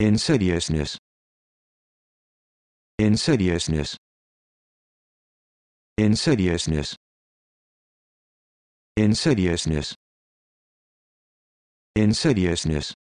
insidiousness. Insidiousness. Insidiousness. Insidiousness. Insidiousness.